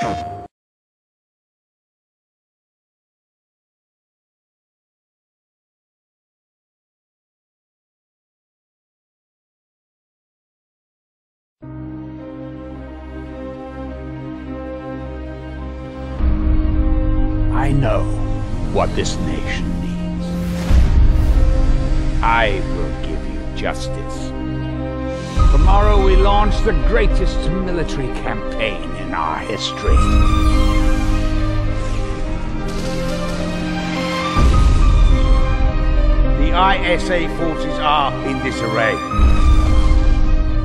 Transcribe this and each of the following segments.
I know what this nation needs. I will give you justice. Tomorrow we launch the greatest military campaign in our history. The ISA forces are in disarray.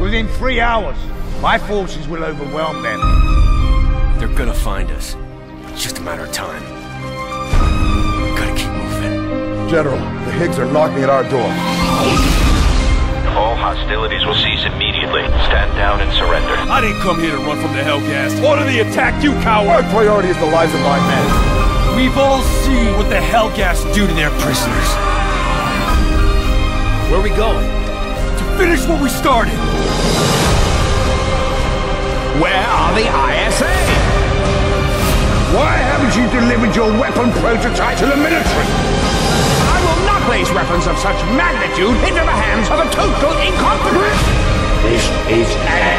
Within three hours, my forces will overwhelm them. They're gonna find us. It's just a matter of time. We gotta keep moving. General, the Higgs are knocking at our door. All hostilities will cease immediately. Stand down and surrender. I didn't come here to run from the Helghast. Order the attack, you coward! Our priority is the lives of my men. We've all seen what the Helghast do to their prisoners. Where are we going? To finish what we started! Where are the ISA? Why haven't you delivered your weapon prototype to the military? Place weapons of such magnitude into the hands of a total incompetent! This is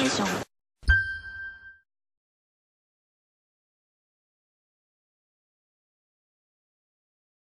英雄。